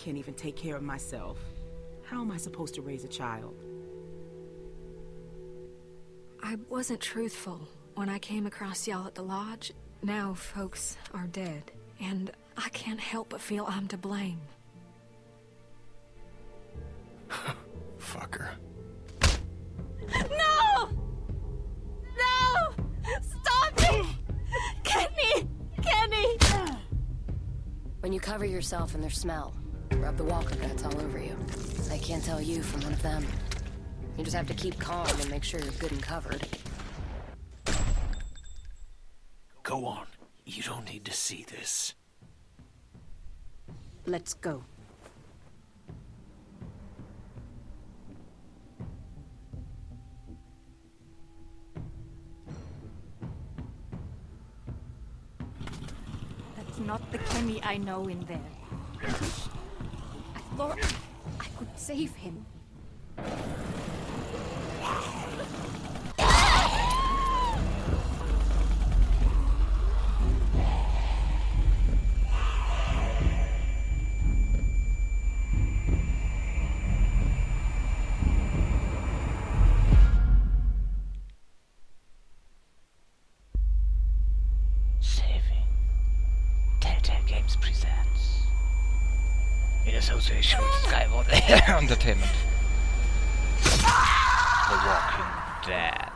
can't even take care of myself. How am I supposed to raise a child? I wasn't truthful when I came across y'all at the lodge. Now folks are dead, and I can't help but feel I'm to blame. Fucker. No! No! Stop it! Kenny! Kenny! When you cover yourself in their smell, rub the walker guts all over you. They can't tell you from one of them. You just have to keep calm and make sure you're good and covered. Go on. You don't need to see this. Let's go. That's not the Kenny I know in there. I I could save him. Saving. Telltale Games presents. Association with Skyward Entertainment. The Walking Dead.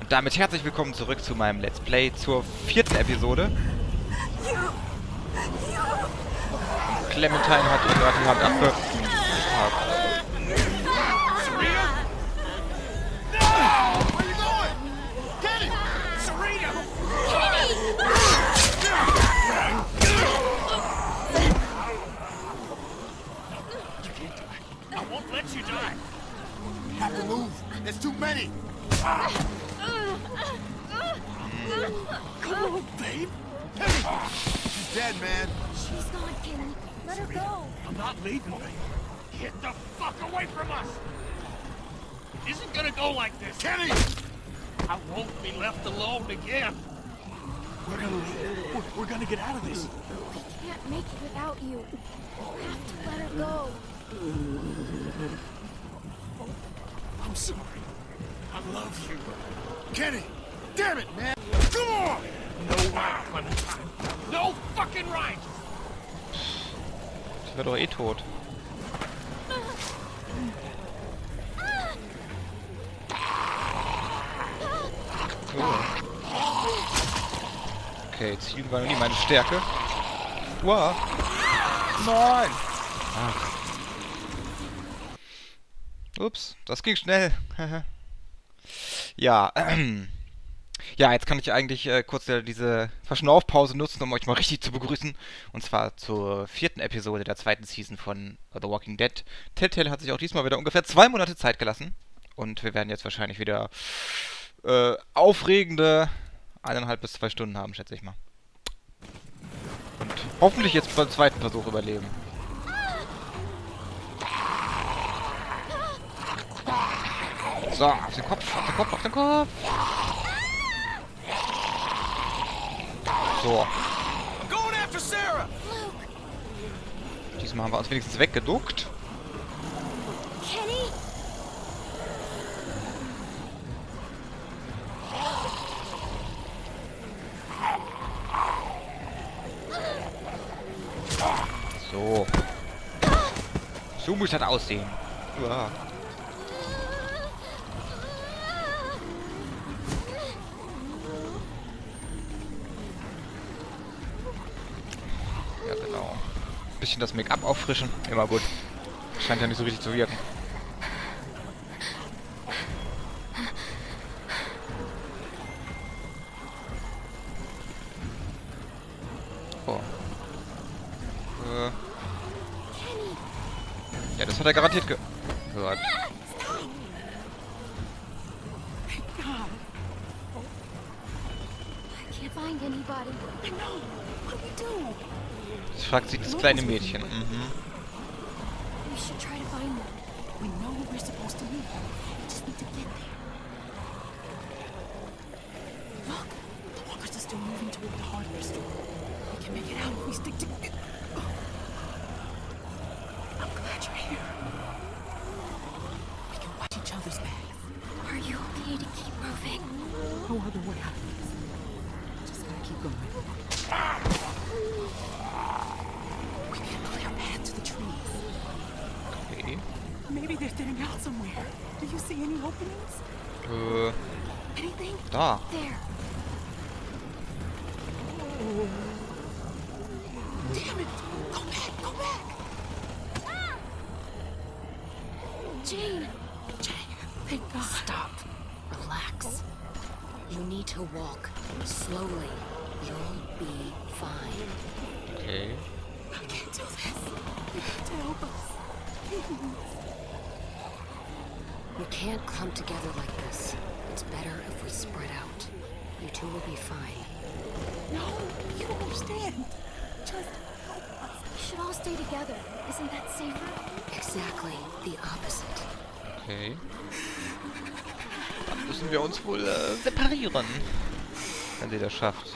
Und damit herzlich willkommen zurück zu meinem Let's Play zur vierten Episode. Clementine hat gerade die Hand abge... Have to move. There's too many. Come on, babe. She's dead, man. She's gone, Kenny. Let her go. I'm not leaving, babe. Get the fuck away from us. It isn't gonna go like this. Kenny! I won't be left alone again. We're gonna leave. We're, we're gonna get out of this. Can't make it without you. Have to let her go. I'm sorry. I love you. Kenny! Damn it, man! Come on! No right, Clementine. No fucking right. Ich werde doch eh tot. Okay, Zielen war noch nie meine Stärke. Wow. Nein! Ach. Ups, das ging schnell. ja, ja, jetzt kann ich eigentlich äh, kurz äh, diese Verschnaufpause nutzen, um euch mal richtig zu begrüßen. Und zwar zur vierten Episode der zweiten Season von The Walking Dead. Telltale hat sich auch diesmal wieder ungefähr zwei Monate Zeit gelassen. Und wir werden jetzt wahrscheinlich wieder äh, aufregende eineinhalb bis zwei Stunden haben, schätze ich mal. Und hoffentlich jetzt beim zweiten Versuch überleben. So, auf den Kopf, auf den Kopf, auf den Kopf. So, diesmal haben wir uns wenigstens weggeduckt. So. So muss das aussehen. Ja, Bisschen das Make-up auffrischen. Immer gut. Scheint ja nicht so richtig zu wirken. Oh. Äh. Ja, das hat er garantiert ge gehört. Fragt sich das kleine Mädchen. Mhm. We should try to find them. We know where we're supposed to be. We just need to get there. Look, the walkers are still moving toward the hardware store. We can make it out if we stick together. Maybe they're getting out somewhere. Do you see any openings? Äh, There. Damn it! Go back! Go back! Jane! Thank God. Stop. Relax. You need to walk slowly. You'll be fine. Okay. I can't do this. You have to help us. We can't clump together like this. It's better if we spread out. You two will be fine. No, you don't understand. Just help us. We should all stay together. Isn't that safer? Exactly the opposite. Okay. Dann müssen wir uns wohl äh, separieren. Wenn sie das schafft.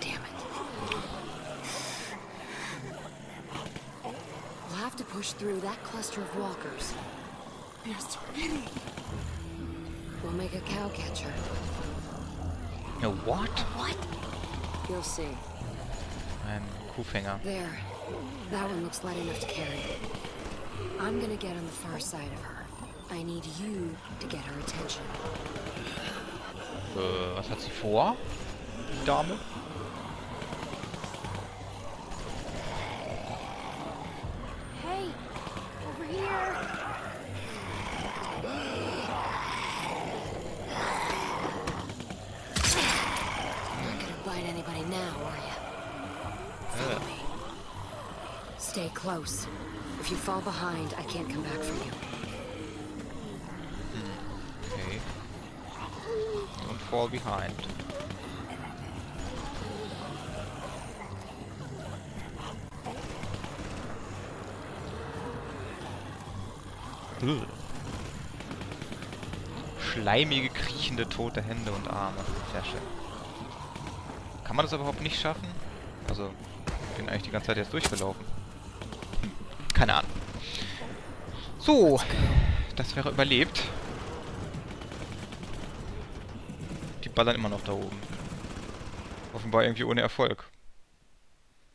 Damn it. We'll have to push through that cluster of walkers. There's too many. We'll make a cow catcher. No, what? What? You'll see. Ein Kuhfänger. There. That one looks light enough to carry. I'm gonna get on the far side of her. I need you to get her attention. Äh, was hat sie vor? Die Dame? Close. If you fall behind, I can't come back for you. Okay. Don't fall behind. Schleimige, kriechende, tote Hände und Arme. Sehr schön. Kann man das überhaupt nicht schaffen? Also, ich bin eigentlich die ganze Zeit jetzt durchgelaufen. Keine Ahnung. So, das wäre überlebt. Die ballern immer noch da oben. Offenbar irgendwie ohne Erfolg.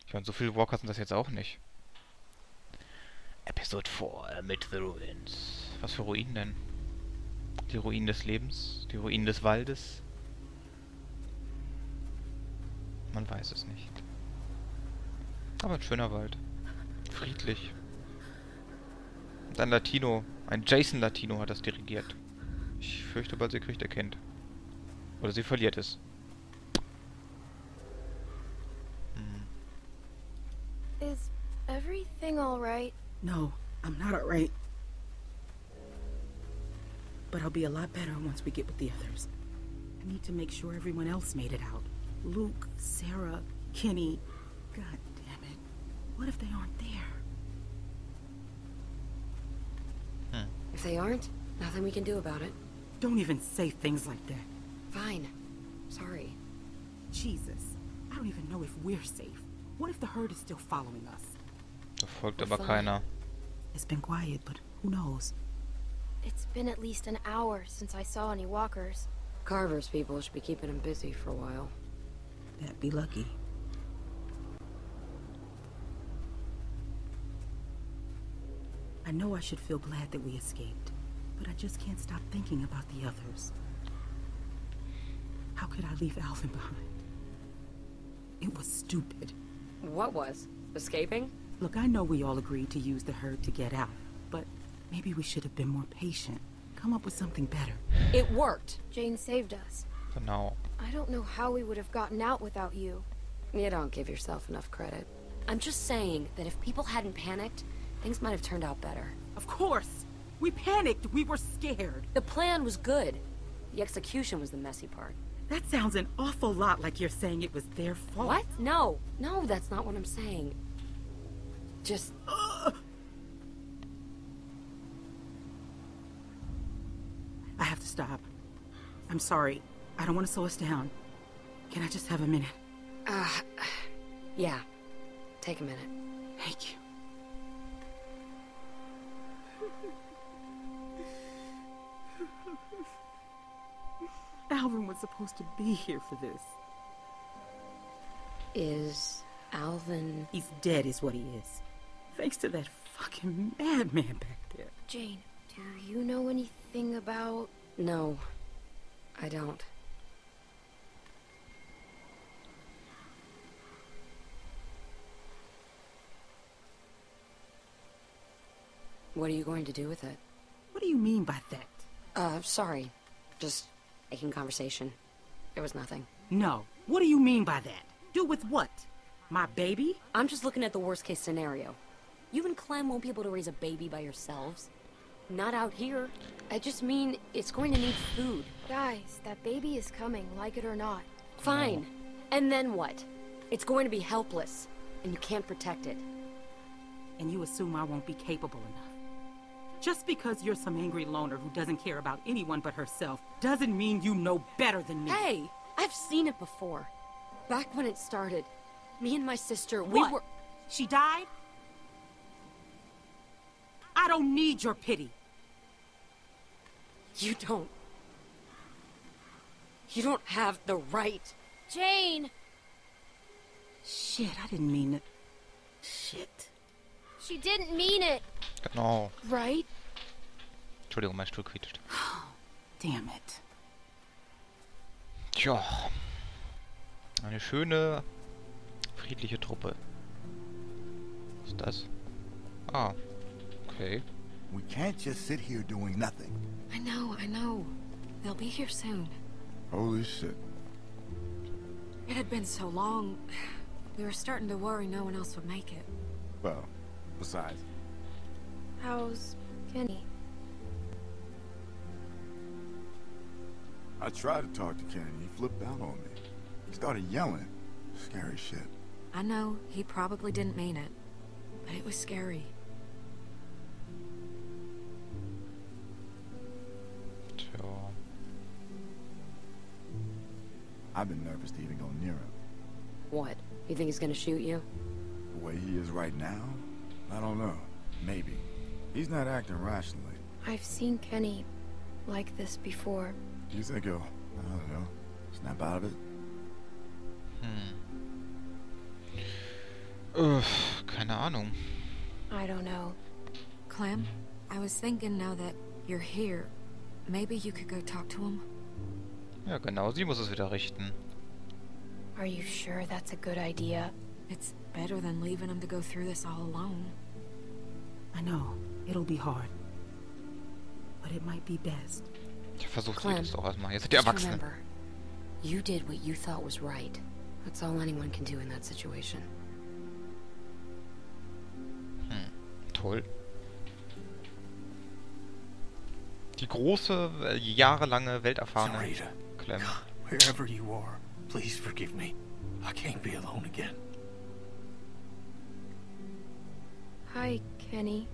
Ich meine, so viele Walker sind das jetzt auch nicht. Episode 4 mit The Ruins. Was für Ruinen denn? Die Ruinen des Lebens? Die Ruinen des Waldes? Man weiß es nicht. Aber ein schöner Wald. Friedlich. Ein Latino, ein Jason Latino hat das dirigiert. Ich fürchte bald, sie kriegt er Kind. Oder sie verliert es. Hm. Is everything alright? No, I'm not alright. But I'll be a lot better once we get with the others. I need to make sure everyone else made it out. Luke, Sarah, Kenny. God damn it. What if they aren't there? If they aren't, nothing we can do about it. Don't even say things like that. Fine. Sorry. Jesus. I don't even know if we're safe. What if the herd is still following us? Da folgt We're aber keiner. It's been quiet, but who knows? It's been at least an hour since I saw any walkers. Carver's people should be keeping them busy for a while. That'd be lucky. I know I should feel glad that we escaped, but I just can't stop thinking about the others. How could I leave Alvin behind? It was stupid. What was? Escaping? Look, I know we all agreed to use the herd to get out, but maybe we should have been more patient. Come up with something better. It worked. Jane saved us. No. I don't know how we would have gotten out without you. You don't give yourself enough credit. I'm just saying that if people hadn't panicked, things might have turned out better. Of course! We panicked. We were scared. The plan was good. The execution was the messy part. That sounds an awful lot like you're saying it was their fault. What? No. No, that's not what I'm saying. Just I have to stop. I'm sorry. I don't want to slow us down. Can I just have a minute? uh yeah. Take a minute. Thank you. Alvin was supposed to be here for this. Is Alvin He's dead, is what he is. Thanks to that fucking madman back there. Jane, do you know anything about... No, I don't. What are you going to do with it? What do you mean by that? Uh, sorry. Just making conversation. It was nothing. No. What do you mean by that? Do with what? My baby? I'm just looking at the worst case scenario. You and Clem won't be able to raise a baby by yourselves. Not out here. I just mean it's going to need food. Guys, that baby is coming, like it or not. Fine. And then what? It's going to be helpless, and you can't protect it. And you assume I won't be capable enough. Just because you're some angry loner who doesn't care about anyone but herself doesn't mean you know better than me. Hey, I've seen it before. Back when it started, me and my sister, we What? were. She died? I don't need your pity. You don't. You don't have the right. Jane! Shit, I didn't mean it. Shit. She didn't mean it, Genau. right? Entschuldigung, mein Stuhl quietscht. Damn it. Tja. Eine schöne, friedliche Truppe. Was ist das? Ah. Okay. We can't just sit here doing nothing. I know, I know. They'll be here soon. Holy shit. It had been so long. We were starting to worry no one else would make it. Well, besides, How's Kenny? I tried to talk to Kenny. He flipped out on me. He started yelling. Scary shit. I know he probably didn't mean it, but it was scary. Tja. I've been nervous to even go near him. What? You think he's gonna shoot you? The way he is right now, I don't know. Maybe. He's not acting rationally. I've seen Kenny like this before. Do you think he'll, I don't know, snap out of it? Uff, keine Ahnung. I don't know. Clem, I was thinking now that you're here, maybe you could go talk to him? Ja, genau, sie muss es wieder richten. Are you sure that's a good idea? It's better than leaving him to go through this all alone. I know. It'll be hard. But it might be best. Ich versuch's Clem, jetzt doch erstmal. Ihr seid die Just Erwachsenen. remember, you did what you thought was right. That's all anyone can do in that situation. Hm. Toll. Die große, äh, jahrelange, welterfahrene Sarita, Clem. wherever you are, please forgive me. I can't be alone again. Hi, Kenny.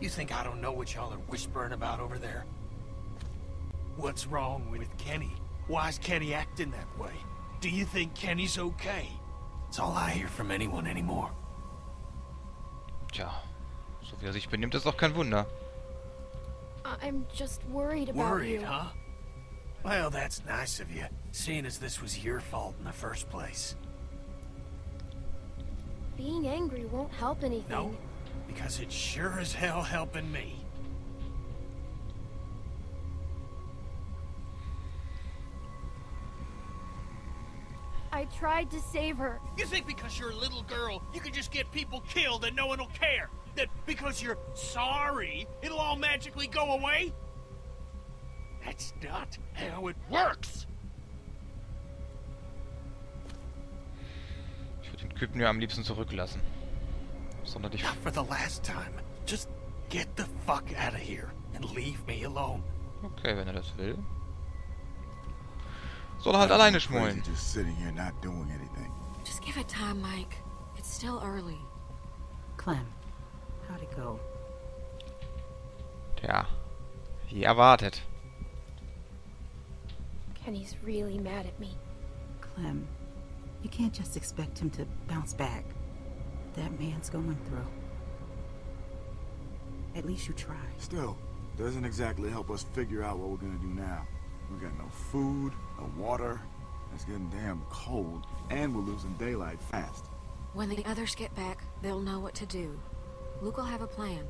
You think I don't know what y'all are whispering about over there? What's wrong with Kenny? Why's Kenny acting that way? Do you think Kenny's okay? It's all I hear from anyone anymore. Tja, so wie er sich benimmt, ist doch kein Wunder. I'm just worried about Worried, you. huh? Well, that's nice of you, seeing as this was your fault in the first place. Being angry won't help anything. No, because it's sure as hell helping me. I tried to save her. You think because you're a little girl, you can just get people killed and no one will care? That because you're sorry, it'll all magically go away? That's not how it works! Ich würde den Typen ja am liebsten zurücklassen. Sonderlich. Not for the last time. Just get the fuck out of here and leave me alone. Okay, wenn er das will. Soll er halt alleine Crazy schmollen. just sitting here not doing anything. Just give it time, Mike. It's still early. Clem, how'd it go? Tja, wie erwartet. Kenny's really mad at me. Clem, you can't just expect him to bounce back. That man's going through. At least you tried. Still, doesn't exactly help us figure out what we're gonna do now. We got no food, no water. It's getting damn cold, and we're losing daylight fast. When the others get back, they'll know what to do. Luke will have a plan.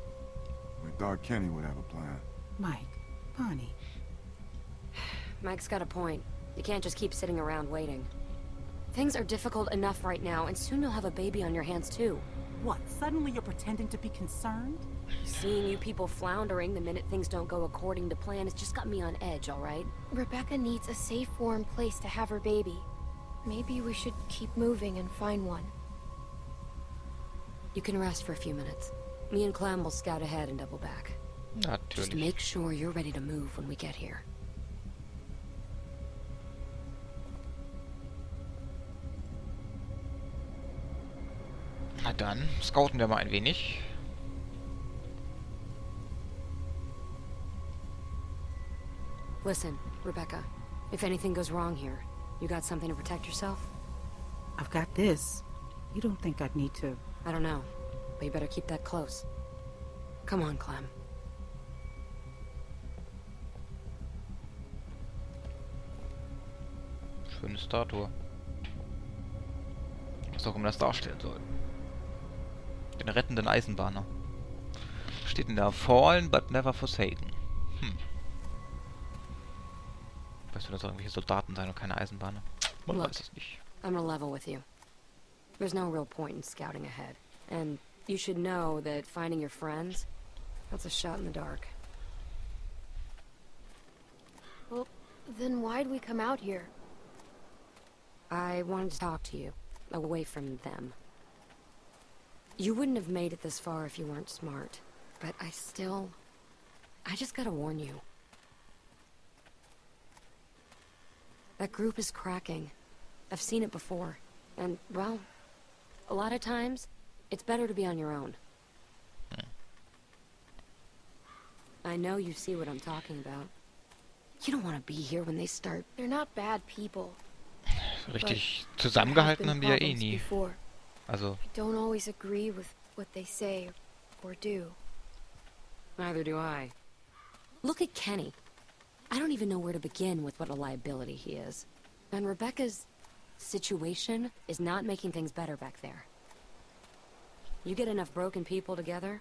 We thought Kenny would have a plan. Mike, Bonnie, Mike's got a point. You can't just keep sitting around waiting. Things are difficult enough right now, and soon you'll have a baby on your hands too. what, suddenly you're pretending to be concerned? Seeing you people floundering the minute things don't go according to plan has just got me on edge, alright? Rebecca needs a safe, warm place to have her baby. Maybe we should keep moving and find one. You can rest for a few minutes. Me and Clem will scout ahead and double back. Not Just Natürlich. make sure you're ready to move when we get here. Dann, scouten wir mal ein wenig. Listen, Rebecca, if anything goes wrong here, you got something to protect yourself? I've got this. You don't think I'd need to... I don't know, but you better keep that close. Come on, Clem. Schöne Statue. Was auch immer das darstellen soll. Den rettenden Eisenbahner. Steht in der Fallen but never forsaken. Hm. Weißt du, dass irgendwelche Soldaten sein und keine Eisenbahner? Man Look. weiß es nicht. I'm gonna level with you. There's no real point in scouting ahead. And you should know that finding your friends, that's a shot in the dark. Well, then why'd we come out here? I wanted to talk to you, away from them. You wouldn't have made it this far if you weren't smart, but I still... I just gotta warn you. That group is cracking. I've seen it before, and, well, a lot of times, it's better to be on your own. I know you see what I'm talking about. You don't want to be here when they start They're not bad people. Richtig zusammengehalten haben die ja eh nie. Before. Also, I don't always agree with what they say or do. Neither do I. Look at Kenny. I don't even know where to begin with what a liability he is. And Rebecca's situation is not making things better back there. You get enough broken people together,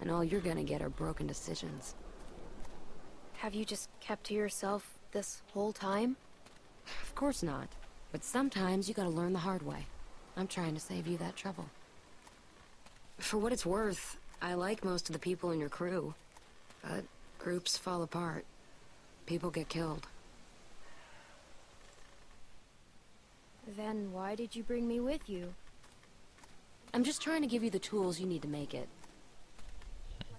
and all you're gonna get are broken decisions. Have you just kept to yourself this whole time? Of course not. But sometimes you gotta learn the hard way. I'm trying to save you that trouble. For what it's worth, I like most of the people in your crew. But groups fall apart. People get killed. Then why did you bring me with you? I'm just trying to give you the tools you need to make it.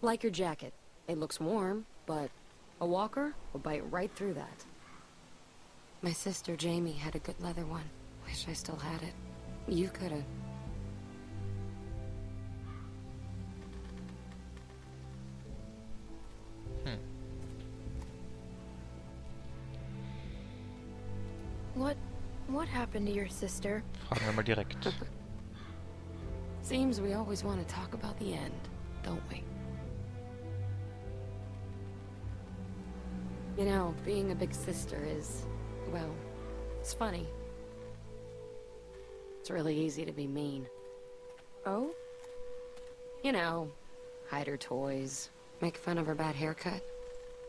Like your jacket. It looks warm, but a walker will bite right through that. My sister Jamie had a good leather one. Wish I still had it. You could've. Hmm. What what happened to your sister? fragen wir mal direkt. Seems we always want to talk about the end, don't we? You know, being a big sister is, well, it's funny. It's really easy to be mean. Oh? You know, hide her toys, make fun of her bad haircut,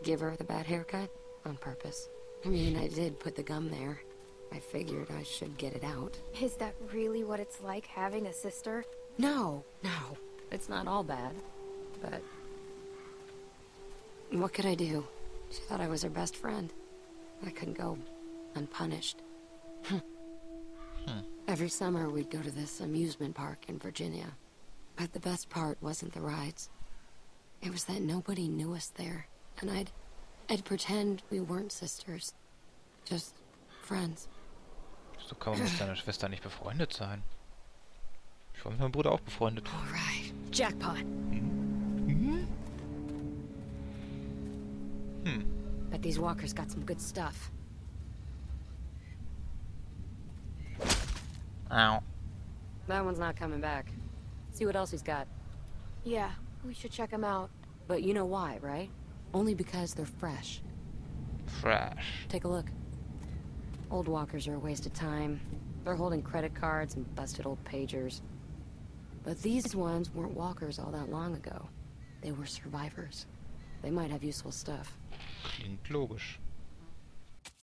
give her the bad haircut on purpose. I mean, I did put the gum there. I figured I should get it out. Is that really what it's like having a sister? No, no, it's not all bad. But what could I do? She thought I was her best friend. I couldn't go unpunished. Every summer we'd go to this amusement park in Virginia. But the best part wasn't the rides. It was that nobody knew us there. And I'd I'd pretend we weren't sisters. Just friends. So kann man mit seiner Schwester nicht befreundet sein. Ich war mit meinem Bruder auch befreundet. All right. Jackpot. Hm. Bet these walkers got some good stuff. Au. That one's not coming back. See what else he's got. Yeah, we should check him out. But you know why, right? Only because they're fresh. Fresh. Take a look. Old walkers are a waste of time. They're holding credit cards and busted old pagers. But these ones weren't walkers all that long ago. They were survivors. They might have useful stuff. Klingt logisch.